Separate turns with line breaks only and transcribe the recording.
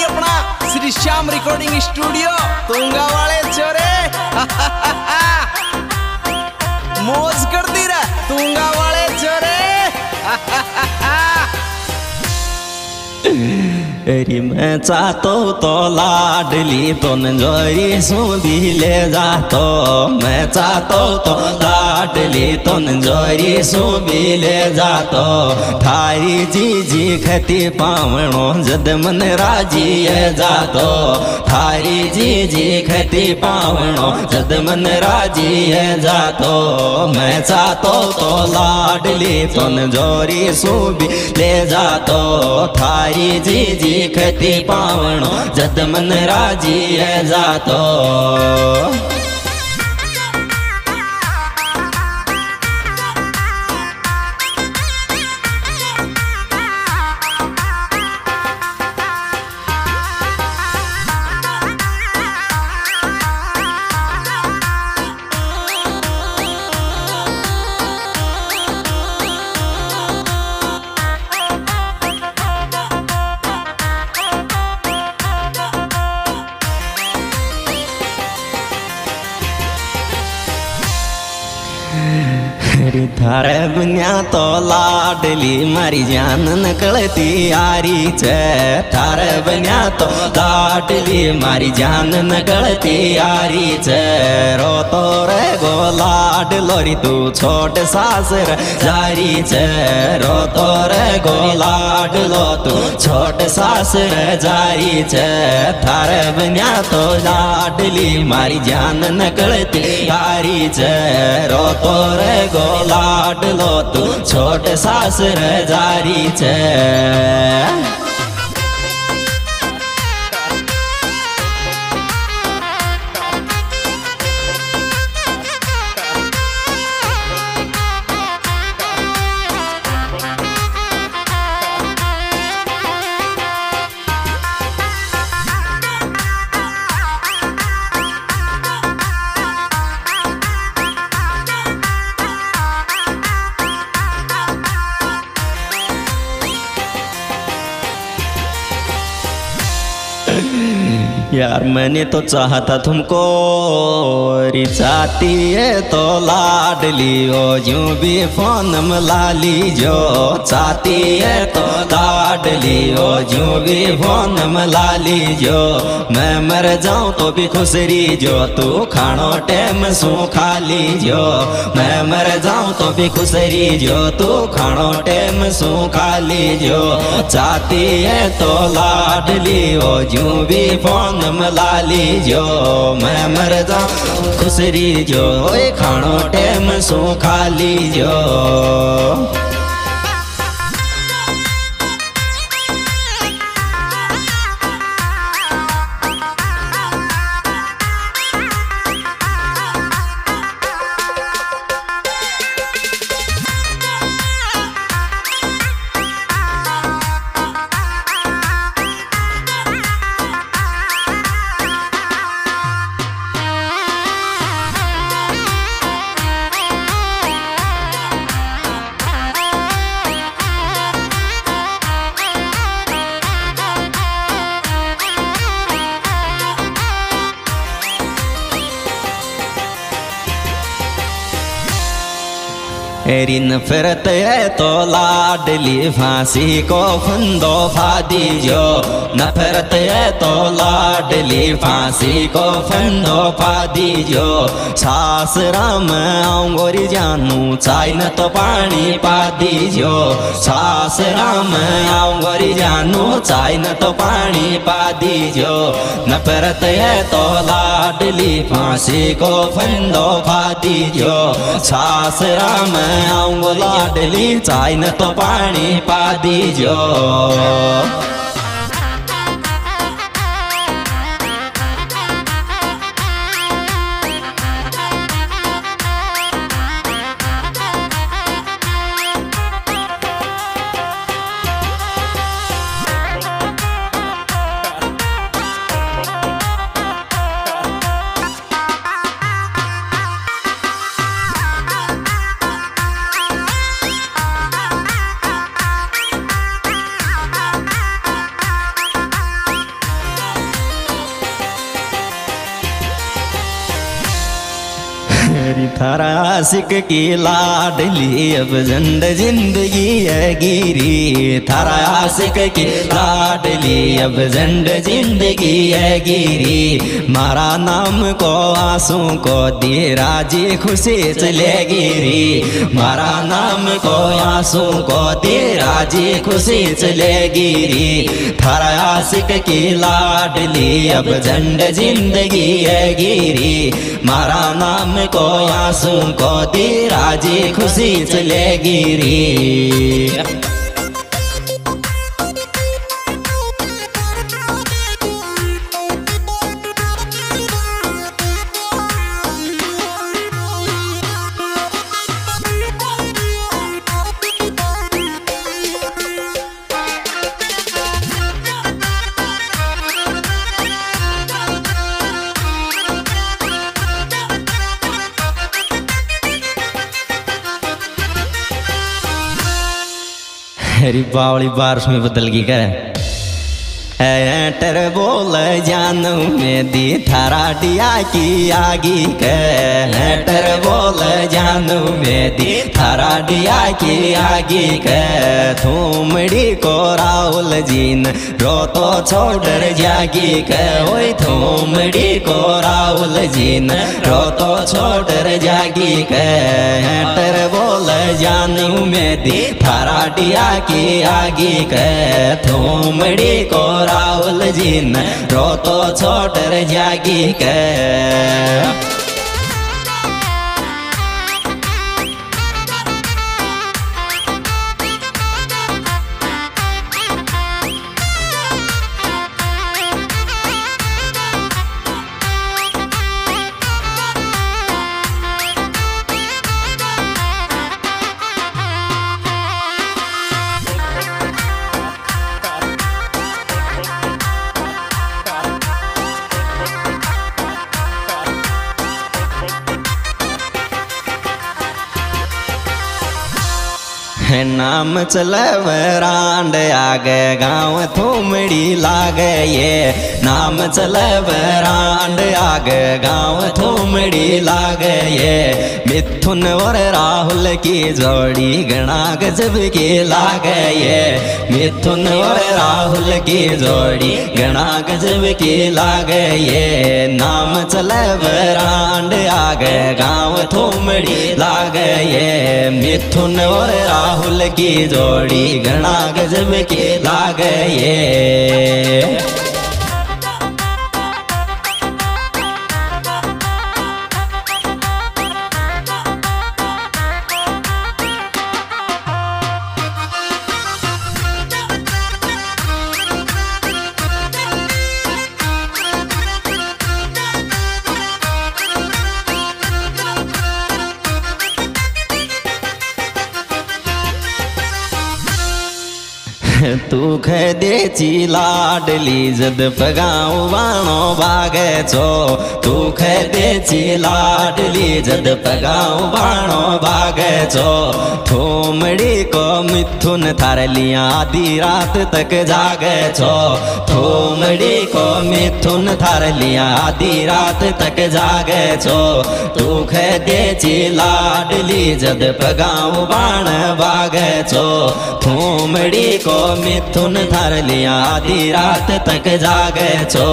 Sasaram recording studio Tunga वाले छोरे मौज कर दी रे तुंगा वाले छोरे
अरे मैं चाहतो तो लाडली तो नंजोरी सुधी ले जातो। मैं चाहतो तो लाडली तो नंजोरी सुभी ले जातो। थारी जी जी खती पावणो जद मन राज़ी है जातो। थारी जी जी खती पावणो जद मन राज़ी है जातो। मैं चाहतो तो लाडली तो नंजोरी सुभी ले जातो। थारी जी जी खती पावणो जद मन राज़ी है जातो। अरे थारे बुनिया तो लाडली मारी जान निकलती यारी छे। थारे बुनिया तो लाडली मारी जान निकलती यारी छे। रो तो रे गो लाड लोरी तू छोट सासर जारी छे। रो तो रे गो लाड लो तू छोट सासर जारी छे। थारे बुनिया तो लाडली मारी जान निकलती यारी छे। रो तो रे गो काट लो तू छोट सास रे जारी छे। Mm-hmm. यार, मैंने तो चाहा था तुमको चाहती है तो लाडली हो यूँ भी फ़ोन मिला लीजो। चाहती है तो लाडली हो यूँ भी फ़ोन मिला लीजो। मैं मर जाऊँ तो भी खुश रहीजो तू खानो टेम सू खा लीजो। मैं मर जाऊँ तो भी खुश रहीजो तू खानो टेम सू खा लीजो। चाहती है तो लाडली हो यूँ भी फ़ोन जो मैं मर जा। जो खानो टेम सो खाली लीजो। एरी नफरत है तो लाडली फांसी को फंदो फा दीजो नफरत है तो लाडली फांसी को फंदो फा दीजो सास राम आऊंगोरी जानू चाय न तो पानी पा दीजो सास राम आऊंगोरी जानू चाय न तो पानी पा दीजो नफरत है तो लाडली फांसी को फंदो फा दीजो सास राम आउँ लाडली चाहिँ त पानी पादिज्यो आशिक की लाडली अब झंड ज़िंदगी है गिरी। थारा आशिक की लाडली अब झंड ज़िंदगी है गिरी। मारा नाम को, आँसू को दे राज़ी खुशी चले गिरी। मारा नाम को, आँसू को दे राज़ी खुशी चले गिरी। थारा आशिक की लाडली अब झंड ज़िंदगी है गिरी। मारा नाम को आँसू को कति राज़ी खुशी चले गिरी। अरे बावली बारिश में बदल गई क्या टर बोल जानू में दी थारा डिया की आगी के। टर बोल जानू में दी थारा डिया की आगी के। थूमड़ी को राहुल जीन रो तो छोड़ जागी के। ओए थूमड़ी को राहुल जीन रो तो छोड़ जागी के। टर बोल जानू में दी थारा डिया की आगी के। थूमड़ी को राहुल जी ने रोतो छोटर जागी के नाम चल रांड आगे गाँव थूमड़ी लागे ये। नाम चलव रांड आगे, गाँव थूमड़ी लागे ये। मिथुन और राहुल की जोड़ी गणा गजब की लागे ये। मिथुन और राहुल की जोड़ी गणा गजब की लागे ये। नाम चलव रांड आगे, गाँव थूमड़ी लागे ये। मिथुन और राहुल की जोड़ी घना गजब की लाग ये। तू देची लाडली जद पगाऊ बाणो बागे छो। तू देची लाडली जद पगाऊ बाणो बागे छो। थोमड़ी को मिथुन थार लिया आधी रात तक जागे छो। थोमड़ी को मिथुन थार लिया आधी रात तक जागे छो। तू देची लाडली जद पगाऊ बाण बागे छो। थोमड़ी को मिथुन धर लिया आधी रात तक जागे छो